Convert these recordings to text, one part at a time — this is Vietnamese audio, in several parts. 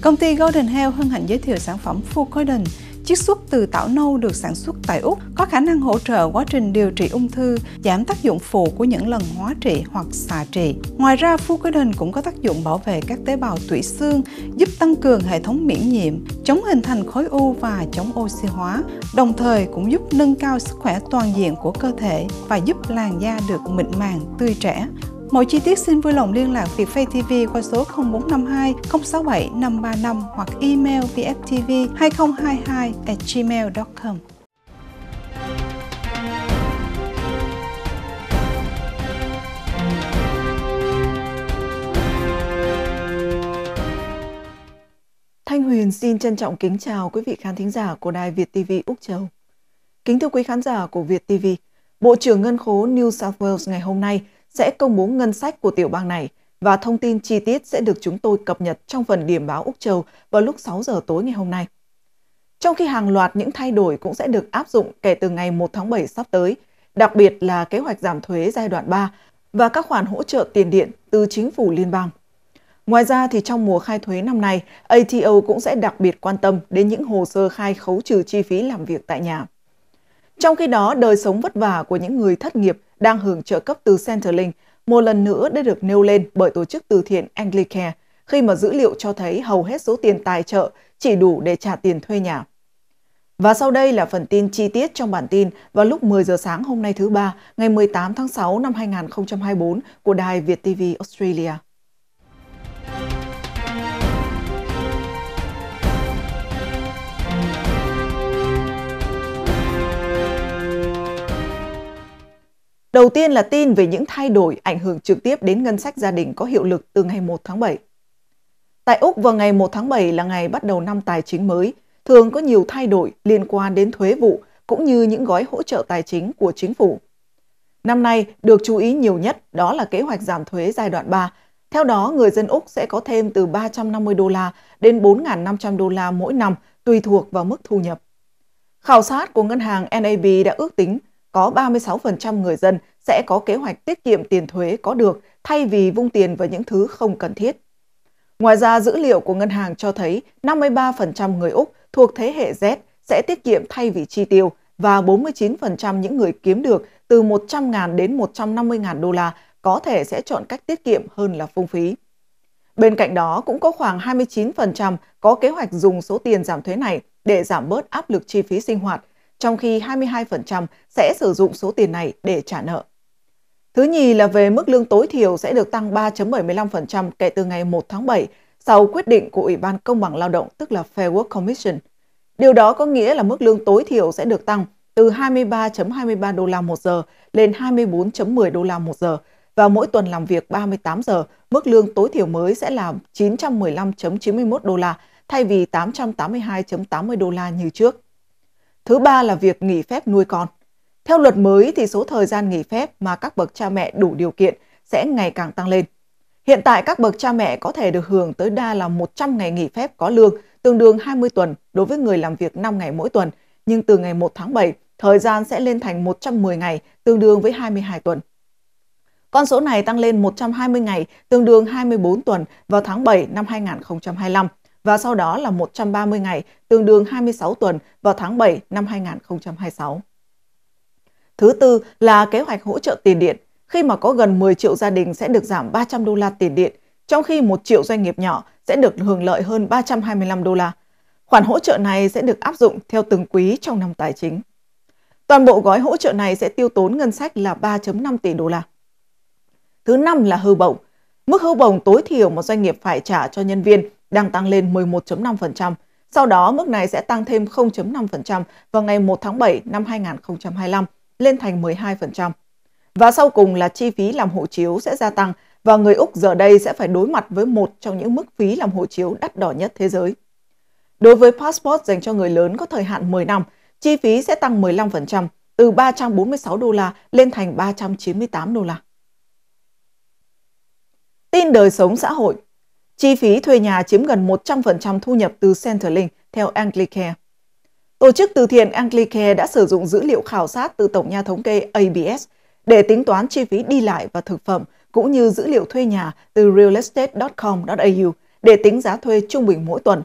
Công ty Golden Health hân hạnh giới thiệu sản phẩm Full Golden, chiết xuất từ tảo nâu được sản xuất tại Úc, có khả năng hỗ trợ quá trình điều trị ung thư, giảm tác dụng phụ của những lần hóa trị hoặc xạ trị. Ngoài ra, Full Golden cũng có tác dụng bảo vệ các tế bào tủy xương, giúp tăng cường hệ thống miễn nhiễm, chống hình thành khối u và chống oxy hóa, đồng thời cũng giúp nâng cao sức khỏe toàn diện của cơ thể và giúp làn da được mịn màng, tươi trẻ. Mọi chi tiết xin vui lòng liên lạc việt phay TV qua số 0452 067 535 hoặc email vftv 2022 at gmail.com. Thanh Huyền xin trân trọng kính chào quý vị khán thính giả của Đài Việt TV Úc Châu. Kính thưa quý khán giả của Việt TV, Bộ trưởng Ngân khố New South Wales ngày hôm nay sẽ công bố ngân sách của tiểu bang này và thông tin chi tiết sẽ được chúng tôi cập nhật trong phần điểm báo Úc Châu vào lúc 6 giờ tối ngày hôm nay. Trong khi hàng loạt những thay đổi cũng sẽ được áp dụng kể từ ngày 1 tháng 7 sắp tới, đặc biệt là kế hoạch giảm thuế giai đoạn 3 và các khoản hỗ trợ tiền điện từ chính phủ liên bang. Ngoài ra thì trong mùa khai thuế năm nay, ATO cũng sẽ đặc biệt quan tâm đến những hồ sơ khai khấu trừ chi phí làm việc tại nhà. Trong khi đó, đời sống vất vả của những người thất nghiệp đang hưởng trợ cấp từ Centrelink một lần nữa đã được nêu lên bởi tổ chức từ thiện Anglicare khi mà dữ liệu cho thấy hầu hết số tiền tài trợ chỉ đủ để trả tiền thuê nhà. Và sau đây là phần tin chi tiết trong bản tin vào lúc 10 giờ sáng hôm nay thứ ba, ngày 18 tháng 6 năm 2024 của Đài Việt TV Australia. Đầu tiên là tin về những thay đổi ảnh hưởng trực tiếp đến ngân sách gia đình có hiệu lực từ ngày 1 tháng 7. Tại Úc vào ngày 1 tháng 7 là ngày bắt đầu năm tài chính mới, thường có nhiều thay đổi liên quan đến thuế vụ cũng như những gói hỗ trợ tài chính của chính phủ. Năm nay được chú ý nhiều nhất đó là kế hoạch giảm thuế giai đoạn 3. Theo đó, người dân Úc sẽ có thêm từ 350 đô la đến 4.500 đô la mỗi năm tùy thuộc vào mức thu nhập. Khảo sát của ngân hàng NAB đã ước tính có 36% người dân sẽ có kế hoạch tiết kiệm tiền thuế có được thay vì vung tiền vào những thứ không cần thiết. Ngoài ra, dữ liệu của ngân hàng cho thấy 53% người Úc thuộc thế hệ Z sẽ tiết kiệm thay vì chi tiêu và 49% những người kiếm được từ 100.000 đến 150.000 đô la có thể sẽ chọn cách tiết kiệm hơn là phung phí. Bên cạnh đó, cũng có khoảng 29% có kế hoạch dùng số tiền giảm thuế này để giảm bớt áp lực chi phí sinh hoạt trong khi 22% sẽ sử dụng số tiền này để trả nợ. Thứ nhì là về mức lương tối thiểu sẽ được tăng 3.75% kể từ ngày 1 tháng 7 sau quyết định của Ủy ban Công bằng Lao động tức là Fair Work Commission. Điều đó có nghĩa là mức lương tối thiểu sẽ được tăng từ 23.23 đô la một giờ lên 24.10 đô la một giờ và mỗi tuần làm việc 38 giờ, mức lương tối thiểu mới sẽ là 915.91 đô la thay vì 882.80 đô la như trước. Thứ ba là việc nghỉ phép nuôi con. Theo luật mới thì số thời gian nghỉ phép mà các bậc cha mẹ đủ điều kiện sẽ ngày càng tăng lên. Hiện tại các bậc cha mẹ có thể được hưởng tới đa là 100 ngày nghỉ phép có lương, tương đương 20 tuần đối với người làm việc 5 ngày mỗi tuần, nhưng từ ngày 1 tháng 7, thời gian sẽ lên thành 110 ngày, tương đương với 22 tuần. Con số này tăng lên 120 ngày, tương đương 24 tuần vào tháng 7 năm 2025 và sau đó là 130 ngày, tương đương 26 tuần vào tháng 7 năm 2026. Thứ tư là kế hoạch hỗ trợ tiền điện, khi mà có gần 10 triệu gia đình sẽ được giảm 300 đô la tiền điện, trong khi 1 triệu doanh nghiệp nhỏ sẽ được hưởng lợi hơn 325 đô la. Khoản hỗ trợ này sẽ được áp dụng theo từng quý trong năm tài chính. Toàn bộ gói hỗ trợ này sẽ tiêu tốn ngân sách là 3.5 tỷ đô la. Thứ năm là hưu bổng. Mức hưu bổng tối thiểu một doanh nghiệp phải trả cho nhân viên đang tăng lên 11.5%. Sau đó, mức này sẽ tăng thêm 0.5% vào ngày 1 tháng 7 năm 2025 lên thành 12%. Và sau cùng là chi phí làm hộ chiếu sẽ gia tăng và người Úc giờ đây sẽ phải đối mặt với một trong những mức phí làm hộ chiếu đắt đỏ nhất thế giới. Đối với passport dành cho người lớn có thời hạn 10 năm, chi phí sẽ tăng 15%, từ 346 đô la lên thành 398 đô la. Tin đời sống xã hội Chi phí thuê nhà chiếm gần 100% thu nhập từ centerlink theo Anglicare. Tổ chức từ thiện Anglicare đã sử dụng dữ liệu khảo sát từ Tổng nhà thống kê ABS để tính toán chi phí đi lại và thực phẩm cũng như dữ liệu thuê nhà từ realestate.com.au để tính giá thuê trung bình mỗi tuần.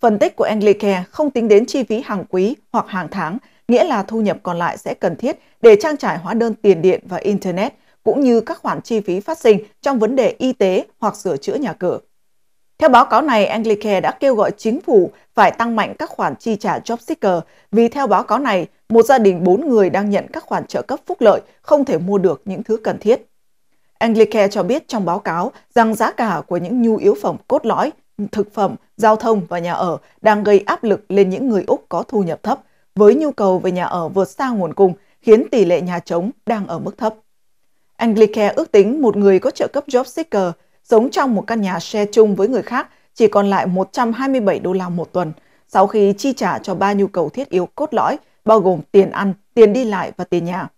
Phân tích của Anglicare không tính đến chi phí hàng quý hoặc hàng tháng, nghĩa là thu nhập còn lại sẽ cần thiết để trang trải hóa đơn tiền điện và Internet, cũng như các khoản chi phí phát sinh trong vấn đề y tế hoặc sửa chữa nhà cửa. Theo báo cáo này, Anglicare đã kêu gọi chính phủ phải tăng mạnh các khoản chi trả job seeker vì theo báo cáo này, một gia đình 4 người đang nhận các khoản trợ cấp phúc lợi không thể mua được những thứ cần thiết. Anglicare cho biết trong báo cáo rằng giá cả của những nhu yếu phẩm cốt lõi, thực phẩm, giao thông và nhà ở đang gây áp lực lên những người Úc có thu nhập thấp, với nhu cầu về nhà ở vượt xa nguồn cung, khiến tỷ lệ nhà trống đang ở mức thấp. Anglicare ước tính một người có trợ cấp job seeker sống trong một căn nhà share chung với người khác chỉ còn lại 127 đô la một tuần sau khi chi trả cho ba nhu cầu thiết yếu cốt lõi bao gồm tiền ăn, tiền đi lại và tiền nhà.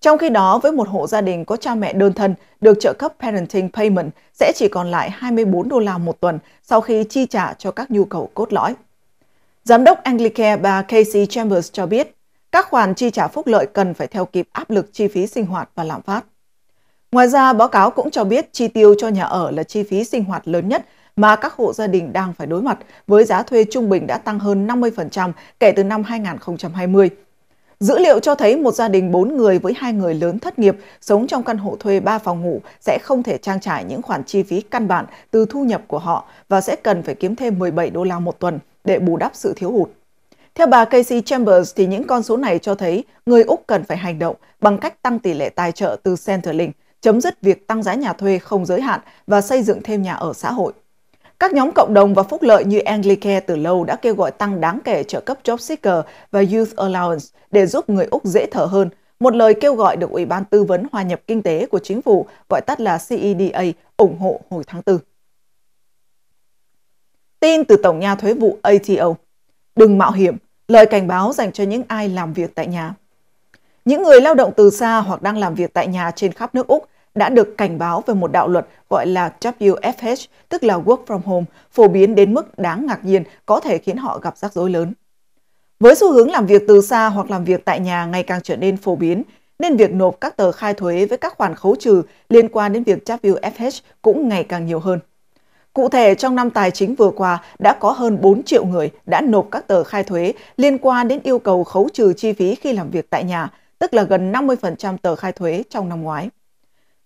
Trong khi đó, với một hộ gia đình có cha mẹ đơn thân được trợ cấp Parenting Payment sẽ chỉ còn lại 24 đô la một tuần sau khi chi trả cho các nhu cầu cốt lõi. Giám đốc Anglicare bà Casey Chambers cho biết, các khoản chi trả phúc lợi cần phải theo kịp áp lực chi phí sinh hoạt và lạm phát. Ngoài ra, báo cáo cũng cho biết chi tiêu cho nhà ở là chi phí sinh hoạt lớn nhất mà các hộ gia đình đang phải đối mặt với giá thuê trung bình đã tăng hơn 50% kể từ năm 2020. Dữ liệu cho thấy một gia đình 4 người với hai người lớn thất nghiệp sống trong căn hộ thuê 3 phòng ngủ sẽ không thể trang trải những khoản chi phí căn bản từ thu nhập của họ và sẽ cần phải kiếm thêm 17 đô la một tuần để bù đắp sự thiếu hụt. Theo bà Casey Chambers thì những con số này cho thấy người Úc cần phải hành động bằng cách tăng tỷ lệ tài trợ từ Centrelink, chấm dứt việc tăng giá nhà thuê không giới hạn và xây dựng thêm nhà ở xã hội. Các nhóm cộng đồng và phúc lợi như Anglicare từ lâu đã kêu gọi tăng đáng kể trợ cấp Job Seeker và Youth Allowance để giúp người Úc dễ thở hơn, một lời kêu gọi được Ủy ban Tư vấn Hòa nhập Kinh tế của chính phủ, gọi tắt là CEDA, ủng hộ hồi tháng 4. Tin từ Tổng nhà thuế vụ ATO Đừng mạo hiểm, lời cảnh báo dành cho những ai làm việc tại nhà. Những người lao động từ xa hoặc đang làm việc tại nhà trên khắp nước Úc đã được cảnh báo về một đạo luật gọi là WFH, tức là Work from Home, phổ biến đến mức đáng ngạc nhiên có thể khiến họ gặp rắc rối lớn. Với xu hướng làm việc từ xa hoặc làm việc tại nhà ngày càng trở nên phổ biến, nên việc nộp các tờ khai thuế với các khoản khấu trừ liên quan đến việc WFH cũng ngày càng nhiều hơn. Cụ thể, trong năm tài chính vừa qua, đã có hơn 4 triệu người đã nộp các tờ khai thuế liên quan đến yêu cầu khấu trừ chi phí khi làm việc tại nhà, tức là gần 50% tờ khai thuế trong năm ngoái.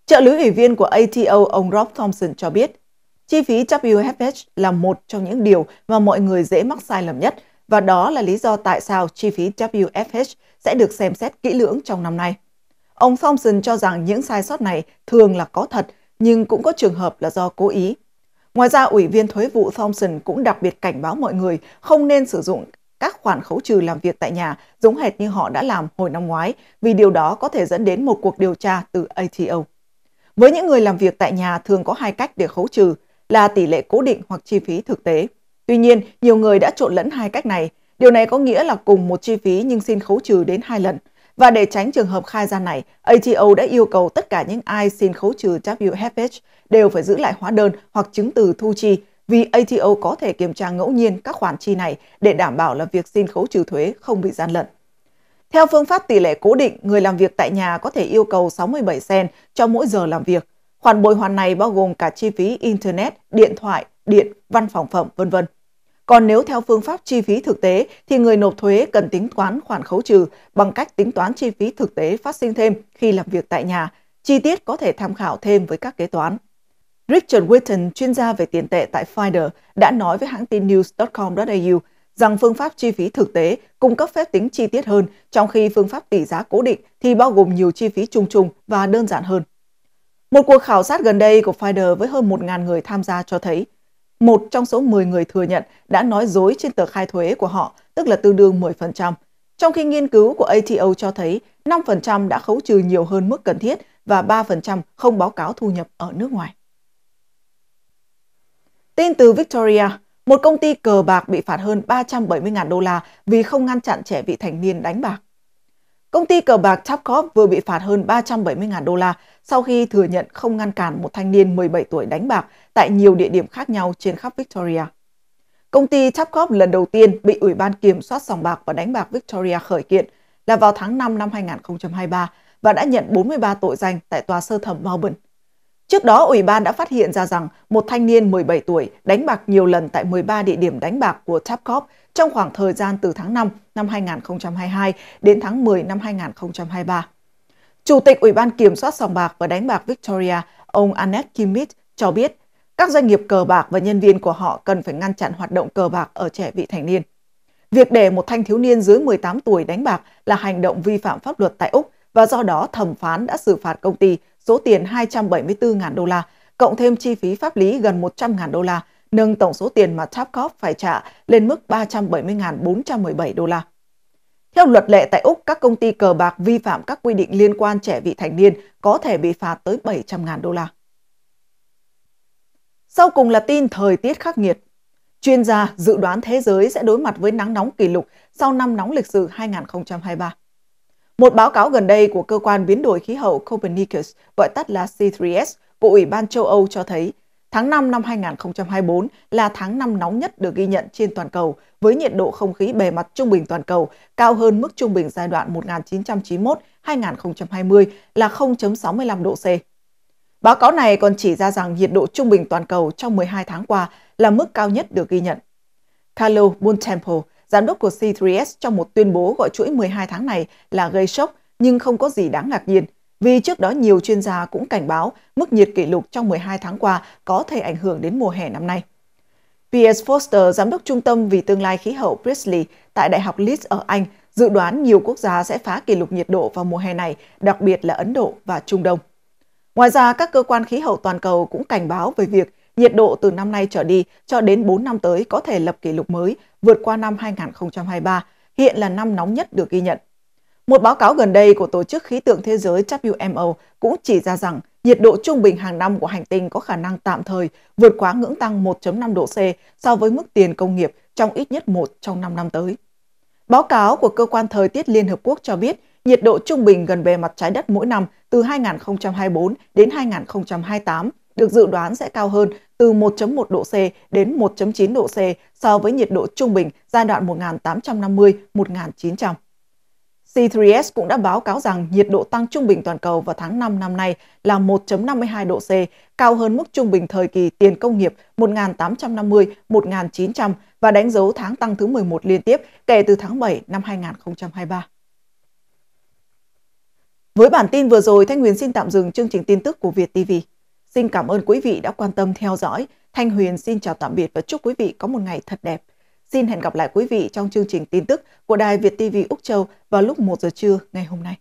Trợ lý ủy viên của ATO ông Rob Thompson cho biết, chi phí WFH là một trong những điều mà mọi người dễ mắc sai lầm nhất và đó là lý do tại sao chi phí WFH sẽ được xem xét kỹ lưỡng trong năm nay. Ông Thompson cho rằng những sai sót này thường là có thật, nhưng cũng có trường hợp là do cố ý. Ngoài ra, Ủy viên Thuế vụ Thompson cũng đặc biệt cảnh báo mọi người không nên sử dụng các khoản khấu trừ làm việc tại nhà giống hệt như họ đã làm hồi năm ngoái, vì điều đó có thể dẫn đến một cuộc điều tra từ ATO. Với những người làm việc tại nhà thường có hai cách để khấu trừ là tỷ lệ cố định hoặc chi phí thực tế. Tuy nhiên, nhiều người đã trộn lẫn hai cách này. Điều này có nghĩa là cùng một chi phí nhưng xin khấu trừ đến hai lần. Và để tránh trường hợp khai gian này, ATO đã yêu cầu tất cả những ai xin khấu trừ WFH đều phải giữ lại hóa đơn hoặc chứng từ thu chi vì ATO có thể kiểm tra ngẫu nhiên các khoản chi này để đảm bảo là việc xin khấu trừ thuế không bị gian lận. Theo phương pháp tỷ lệ cố định, người làm việc tại nhà có thể yêu cầu 67 sen cho mỗi giờ làm việc. Khoản bồi hoàn này bao gồm cả chi phí Internet, điện thoại, điện, văn phòng phẩm, vân vân. Còn nếu theo phương pháp chi phí thực tế thì người nộp thuế cần tính toán khoản khấu trừ bằng cách tính toán chi phí thực tế phát sinh thêm khi làm việc tại nhà. Chi tiết có thể tham khảo thêm với các kế toán. Richard Whitten, chuyên gia về tiền tệ tại Finder, đã nói với hãng tin news.com.au rằng phương pháp chi phí thực tế cung cấp phép tính chi tiết hơn, trong khi phương pháp tỷ giá cố định thì bao gồm nhiều chi phí chung chung và đơn giản hơn. Một cuộc khảo sát gần đây của Finder với hơn 1.000 người tham gia cho thấy, một trong số 10 người thừa nhận đã nói dối trên tờ khai thuế của họ, tức là tương đương 10%, trong khi nghiên cứu của ATO cho thấy 5% đã khấu trừ nhiều hơn mức cần thiết và 3% không báo cáo thu nhập ở nước ngoài. Tin từ Victoria, một công ty cờ bạc bị phạt hơn 370.000 đô la vì không ngăn chặn trẻ vị thành niên đánh bạc. Công ty cờ bạc Tapcorp vừa bị phạt hơn 370.000 đô la sau khi thừa nhận không ngăn cản một thanh niên 17 tuổi đánh bạc tại nhiều địa điểm khác nhau trên khắp Victoria. Công ty Tapcorp lần đầu tiên bị Ủy ban Kiểm soát sòng bạc và đánh bạc Victoria khởi kiện là vào tháng 5 năm 2023 và đã nhận 43 tội danh tại tòa sơ thẩm Melbourne. Trước đó, Ủy ban đã phát hiện ra rằng một thanh niên 17 tuổi đánh bạc nhiều lần tại 13 địa điểm đánh bạc của Tapcop trong khoảng thời gian từ tháng 5 năm 2022 đến tháng 10 năm 2023. Chủ tịch Ủy ban Kiểm soát sòng bạc và đánh bạc Victoria, ông Annette Kimmich cho biết các doanh nghiệp cờ bạc và nhân viên của họ cần phải ngăn chặn hoạt động cờ bạc ở trẻ vị thành niên. Việc để một thanh thiếu niên dưới 18 tuổi đánh bạc là hành động vi phạm pháp luật tại Úc và do đó thẩm phán đã xử phạt công ty số tiền 274.000 đô la, cộng thêm chi phí pháp lý gần 100.000 đô la, nâng tổng số tiền mà Tapcop phải trả lên mức 370.417 đô la. Theo luật lệ tại Úc, các công ty cờ bạc vi phạm các quy định liên quan trẻ vị thành niên có thể bị phạt tới 700.000 đô la. Sau cùng là tin thời tiết khắc nghiệt. Chuyên gia dự đoán thế giới sẽ đối mặt với nắng nóng kỷ lục sau năm nóng lịch sử 2023. Một báo cáo gần đây của cơ quan biến đổi khí hậu Copernicus, gọi tắt là C3S, của Ủy ban châu Âu cho thấy tháng 5 năm 2024 là tháng năm nóng nhất được ghi nhận trên toàn cầu, với nhiệt độ không khí bề mặt trung bình toàn cầu cao hơn mức trung bình giai đoạn 1991-2020 là 0.65 độ C. Báo cáo này còn chỉ ra rằng nhiệt độ trung bình toàn cầu trong 12 tháng qua là mức cao nhất được ghi nhận. Carlo Bontempo, giám đốc của C3S trong một tuyên bố gọi chuỗi 12 tháng này là gây sốc nhưng không có gì đáng ngạc nhiên, vì trước đó nhiều chuyên gia cũng cảnh báo mức nhiệt kỷ lục trong 12 tháng qua có thể ảnh hưởng đến mùa hè năm nay. Piers Foster, giám đốc trung tâm vì tương lai khí hậu Priestley tại Đại học Leeds ở Anh, dự đoán nhiều quốc gia sẽ phá kỷ lục nhiệt độ vào mùa hè này, đặc biệt là Ấn Độ và Trung Đông. Ngoài ra, các cơ quan khí hậu toàn cầu cũng cảnh báo về việc nhiệt độ từ năm nay trở đi cho đến 4 năm tới có thể lập kỷ lục mới, vượt qua năm 2023, hiện là năm nóng nhất được ghi nhận. Một báo cáo gần đây của Tổ chức Khí tượng Thế giới WMO cũng chỉ ra rằng nhiệt độ trung bình hàng năm của hành tinh có khả năng tạm thời vượt quá ngưỡng tăng 1.5 độ C so với mức tiền công nghiệp trong ít nhất một trong 5 năm tới. Báo cáo của Cơ quan Thời tiết Liên Hợp Quốc cho biết nhiệt độ trung bình gần bề mặt trái đất mỗi năm từ 2024 đến 2028 được dự đoán sẽ cao hơn từ 1.1 độ C đến 1.9 độ C so với nhiệt độ trung bình giai đoạn 1850-1900. C3S cũng đã báo cáo rằng nhiệt độ tăng trung bình toàn cầu vào tháng 5 năm nay là 1.52 độ C, cao hơn mức trung bình thời kỳ tiền công nghiệp 1850-1900 và đánh dấu tháng tăng thứ 11 liên tiếp kể từ tháng 7 năm 2023. Với bản tin vừa rồi, Thanh Huyền xin tạm dừng chương trình tin tức của Việt TV. Xin cảm ơn quý vị đã quan tâm theo dõi. Thanh Huyền xin chào tạm biệt và chúc quý vị có một ngày thật đẹp. Xin hẹn gặp lại quý vị trong chương trình tin tức của Đài Việt TV Úc Châu vào lúc 1 giờ trưa ngày hôm nay.